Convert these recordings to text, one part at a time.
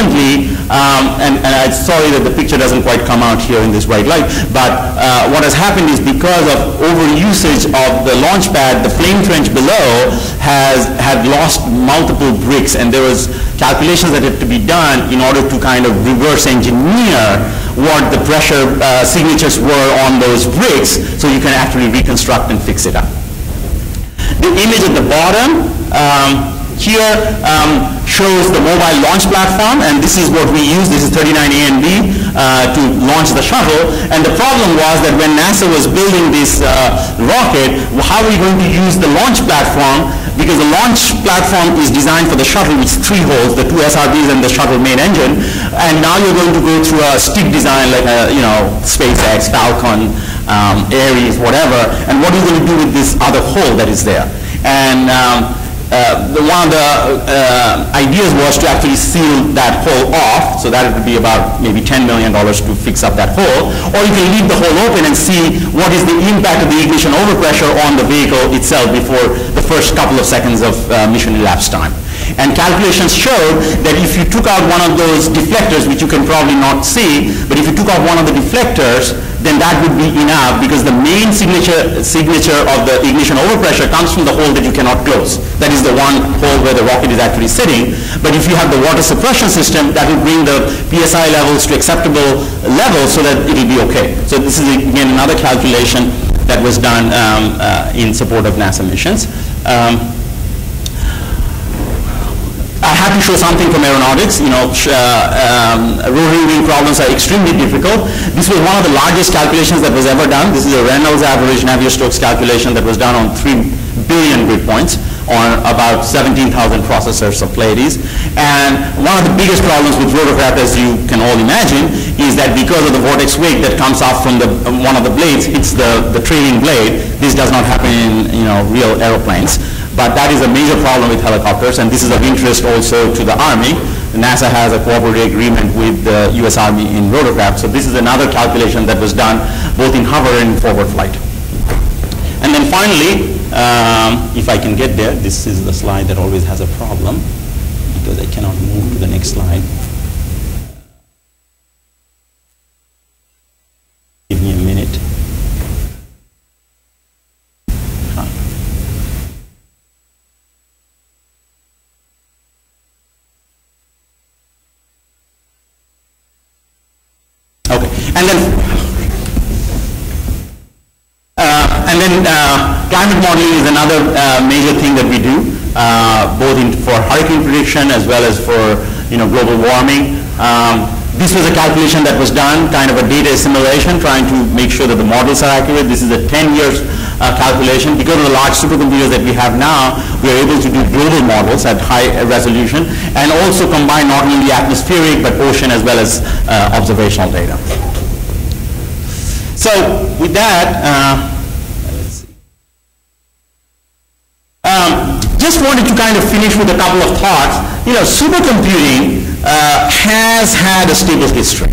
recently, um, and, and, I'm sorry that the picture doesn't quite come out here in this bright light, but uh, what has happened is because of overusage of the launch pad, the flame trench below has had lost multiple bricks, and there was calculations that had to be done in order to kind of reverse engineer what the pressure uh, signatures were on those bricks so you can actually reconstruct and fix it up. The image at the bottom um, here um, shows the mobile launch platform, and this is what we use. This is 39ANB uh, to launch the shuttle. And the problem was that when NASA was building this uh, rocket, how are we going to use the launch platform? Because the launch platform is designed for the shuttle with three holes, the two SRBs and the shuttle main engine. And now you're going to go through a stick design like a, you know, SpaceX, Falcon, um, Ares, whatever. And what are you going to do with this other hole that is there? And um, uh, the, one of the uh, ideas was to actually seal that hole off, so that it would be about maybe $10 million to fix up that hole. Or you can leave the hole open and see what is the impact of the ignition overpressure on the vehicle itself before the first couple of seconds of uh, mission elapsed time. And calculations showed that if you took out one of those deflectors, which you can probably not see, but if you took out one of the deflectors, then that would be enough because the main signature, signature of the ignition overpressure comes from the hole that you cannot close. That is the one hole where the rocket is actually sitting. But if you have the water suppression system, that will bring the PSI levels to acceptable levels so that it will be okay. So this is again another calculation that was done um, uh, in support of NASA missions. Um, I have to show something from aeronautics. You know, uh, um, rotary wing problems are extremely difficult. This was one of the largest calculations that was ever done. This is a Reynolds average Navier-Stokes calculation that was done on 3 billion grid points on about 17,000 processors of Pleiades. And one of the biggest problems with rotorcraft, as you can all imagine, is that because of the vortex wake that comes off from the, one of the blades hits the, the trailing blade, this does not happen in you know, real aeroplanes. But that is a major problem with helicopters, and this is of interest also to the Army. NASA has a cooperative agreement with the U.S. Army in rotorcraft, so this is another calculation that was done both in hover and forward flight. And then finally, um, if I can get there, this is the slide that always has a problem because I cannot move to the next slide. And then, uh, and then uh, climate modeling is another uh, major thing that we do, uh, both in, for hurricane prediction as well as for you know global warming. Um, this was a calculation that was done, kind of a data assimilation, trying to make sure that the models are accurate. This is a 10 years uh, calculation. Because of the large supercomputers that we have now, we are able to do global models at high resolution and also combine not only atmospheric but ocean as well as uh, observational data. So with that, uh, um, just wanted to kind of finish with a couple of thoughts. You know, supercomputing uh, has had a stable history.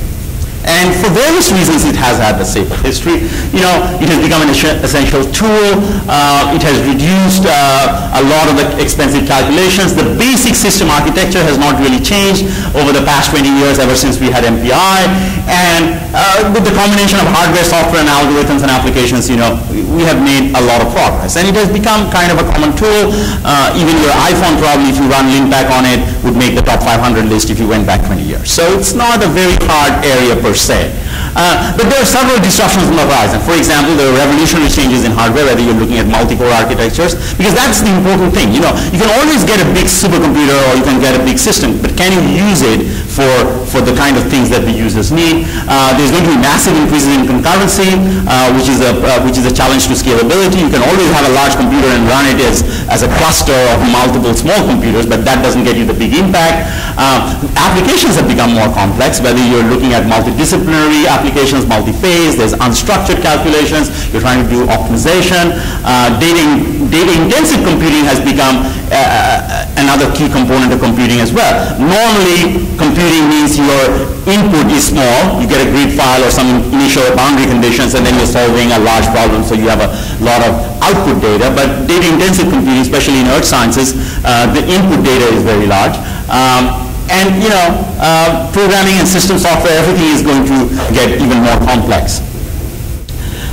And for various reasons, it has had a safer history. You know, it has become an essential tool. Uh, it has reduced uh, a lot of the expensive calculations. The basic system architecture has not really changed over the past 20 years, ever since we had MPI. And uh, with the combination of hardware, software, and algorithms and applications, you know, we have made a lot of progress. And it has become kind of a common tool. Uh, even your iPhone probably, if you run LINPACK on it, would make the top 500 list if you went back 20 years. So it's not a very hard area per se. Uh, but there are several disruptions on the horizon. For example, there are revolutionary changes in hardware, whether you're looking at multi-core architectures, because that's the important thing. You know, you can always get a big supercomputer or you can get a big system, but can you use it for, for the kind of things that the users need? Uh, there's going to be massive increases in concurrency, uh, which, is a, uh, which is a challenge to scalability. You can always have a large computer and run it as, as a cluster of multiple small computers, but that doesn't get you the big impact. Uh, applications have become more complex, whether you're looking at multidisciplinary applications, multi-phase, there's unstructured calculations, you're trying to do optimization. Uh, data, data intensive computing has become uh, another key component of computing as well. Normally, computing means your input is small, you get a grid file or some initial boundary conditions, and then you're solving a large problem, so you have a lot of output data. But data intensive computing, especially in earth sciences, uh, the input data is very large. Um, And, you know, uh, programming and system software, everything is going to get even more complex.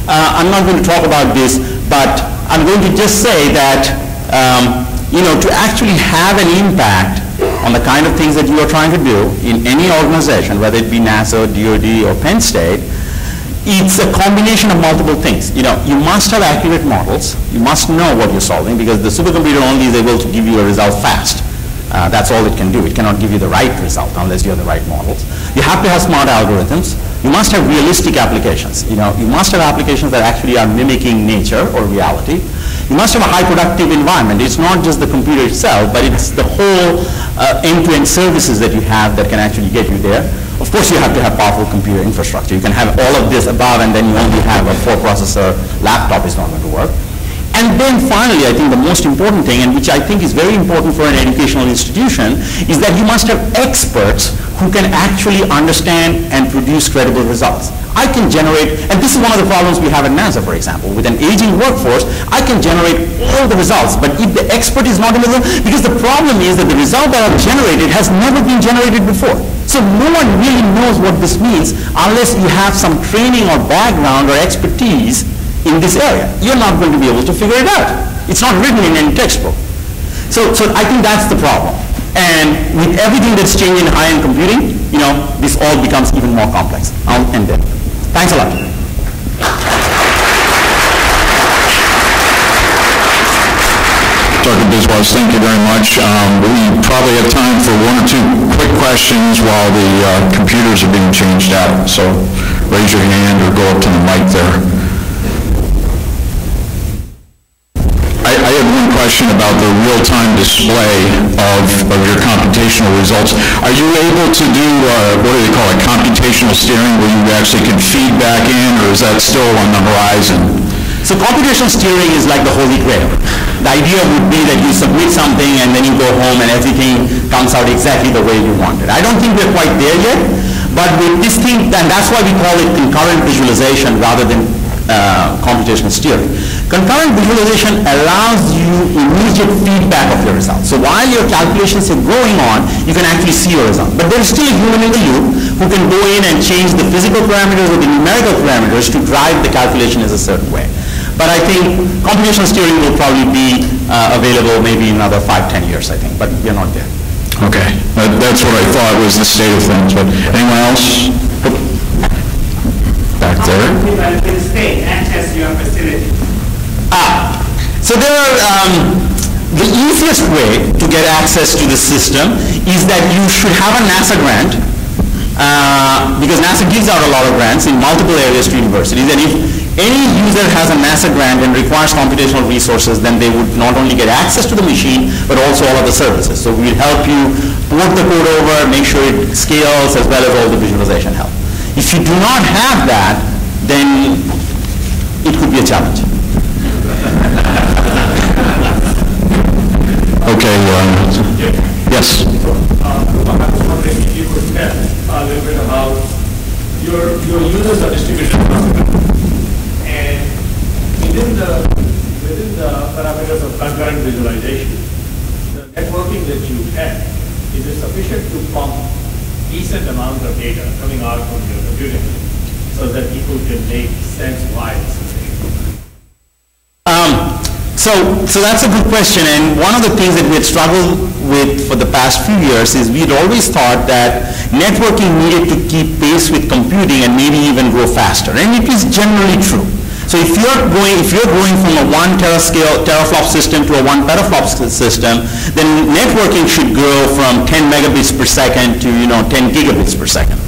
Uh, I'm not going to talk about this, but I'm going to just say that, um, you know, to actually have an impact on the kind of things that you are trying to do in any organization, whether it be NASA, DoD, or Penn State, it's a combination of multiple things. You know, you must have accurate models. You must know what you're solving because the supercomputer only is able to give you a result fast. Uh, that's all it can do. It cannot give you the right result unless you have the right models. You have to have smart algorithms. You must have realistic applications. You know, you must have applications that actually are mimicking nature or reality. You must have a high productive environment. It's not just the computer itself, but it's the whole uh, end-to-end services that you have that can actually get you there. Of course, you have to have powerful computer infrastructure. You can have all of this above, and then you only have a four-processor laptop is not going to work. And then finally, I think the most important thing, and which I think is very important for an educational institution, is that you must have experts who can actually understand and produce credible results. I can generate, and this is one of the problems we have at NASA, for example. With an aging workforce, I can generate all the results, but if the expert is not in the room, because the problem is that the result that I've generated has never been generated before. So no one really knows what this means unless you have some training or background or expertise in this area. You're not going to be able to figure it out. It's not written in any textbook. So, so I think that's the problem. And with everything that's changing in high-end computing, you know, this all becomes even more complex. I'll end there. Thanks a lot. Dr. Biswas, thank you very much. Um, we probably have time for one or two quick questions while the uh, computers are being changed out. So raise your hand or go up to the mic there. Question about the real-time display of, of your computational results. Are you able to do, uh, what do they call it, computational steering, where you actually can feed back in, or is that still on the horizon? So computational steering is like the holy grail. The idea would be that you submit something and then you go home and everything comes out exactly the way you want it. I don't think we're quite there yet, but with this thing, and that's why we call it concurrent visualization rather than uh, computational steering. Concurrent visualization allows you immediate feedback of your results. So while your calculations are going on, you can actually see your result. But there is still a human in the loop who can go in and change the physical parameters or the numerical parameters to drive the calculation in a certain way. But I think computational steering will probably be uh, available maybe in another five, ten years, I think. But we're not there. Okay. that's what I thought was the state of things. But anyone else? back there. access your facility? Ah, so there are, um, the easiest way to get access to the system is that you should have a NASA grant uh, because NASA gives out a lot of grants in multiple areas to universities and if any user has a NASA grant and requires computational resources, then they would not only get access to the machine, but also all of the services. So we'd help you port the code over, make sure it scales, as well as all the visualization help. If you do not have that, then it could be a challenge. Okay. Um, yes. I was wondering if you could tell a little bit about your your users are distributed and within the within the parameters of concurrent visualization, the networking that you have is it sufficient to pump decent amount of data coming out from your computer so that people can make sense why it's so, so that's a good question, and one of the things that we had struggled with for the past few years is we had always thought that networking needed to keep pace with computing and maybe even grow faster, and it is generally true. So if you're going, if you're going from a one terascale teraflop system to a one petaflop system, then networking should grow from 10 megabits per second to you know 10 gigabits per second.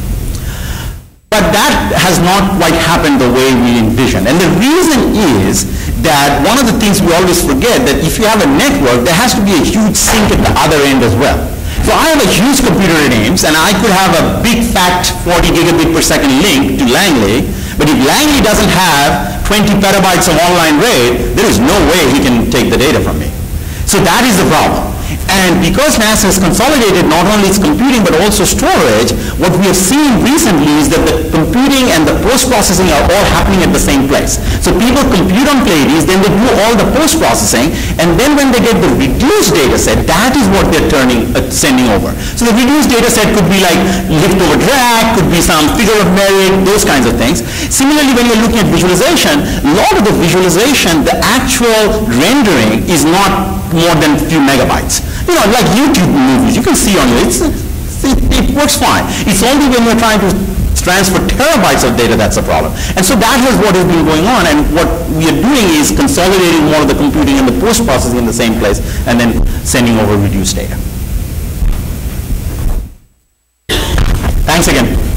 But that has not quite happened the way we envisioned. And the reason is that one of the things we always forget that if you have a network, there has to be a huge sink at the other end as well. So I have a huge computer at Ames, and I could have a big fat 40 gigabit per second link to Langley, but if Langley doesn't have 20 petabytes of online RAID, there is no way he can take the data from me. So that is the problem. And because NASA has consolidated not only its computing but also storage, what we have seen recently is that the computing and the post-processing are all happening at the same place. So people compute on Pleiades, then they do all the post-processing, and then when they get the reduced data set, that is what they're turning, uh, sending over. So the reduced data set could be like lift over drag, could be some figure of merit, those kinds of things. Similarly, when you're looking at visualization, a lot of the visualization, the actual rendering is not more than a few megabytes. You know, like YouTube movies, you can see on it, it, works fine. It's only when you're trying to transfer terabytes of data that's a problem. And so that is what has been going on, and what we are doing is consolidating more of the computing and the post-processing in the same place, and then sending over reduced data. Thanks again.